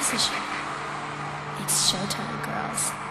position. It's showtime, girls.